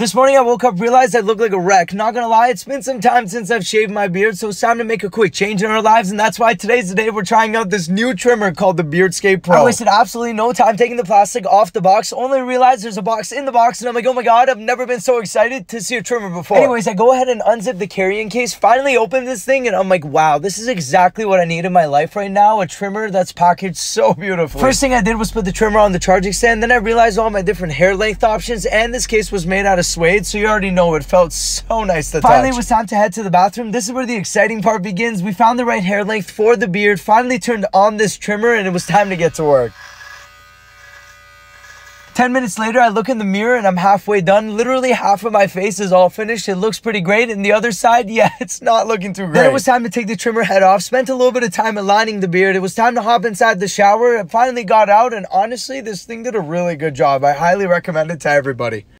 This morning I woke up, realized I look like a wreck. Not gonna lie, it's been some time since I've shaved my beard, so it's time to make a quick change in our lives, and that's why today's the day we're trying out this new trimmer called the Beardscape Pro. I wasted absolutely no time taking the plastic off the box, only realized there's a box in the box, and I'm like, oh my god, I've never been so excited to see a trimmer before. Anyways, I go ahead and unzip the carrying case, finally open this thing, and I'm like, wow, this is exactly what I need in my life right now, a trimmer that's packaged so beautifully. First thing I did was put the trimmer on the charging stand, then I realized all my different hair length options, and this case was made out of suede, so you already know it felt so nice to Finally, touch. it was time to head to the bathroom. This is where the exciting part begins. We found the right hair length for the beard, finally turned on this trimmer, and it was time to get to work. 10 minutes later, I look in the mirror and I'm halfway done. Literally half of my face is all finished. It looks pretty great. And the other side, yeah, it's not looking too great. Then it was time to take the trimmer head off. Spent a little bit of time aligning the beard. It was time to hop inside the shower. I finally got out and honestly, this thing did a really good job. I highly recommend it to everybody.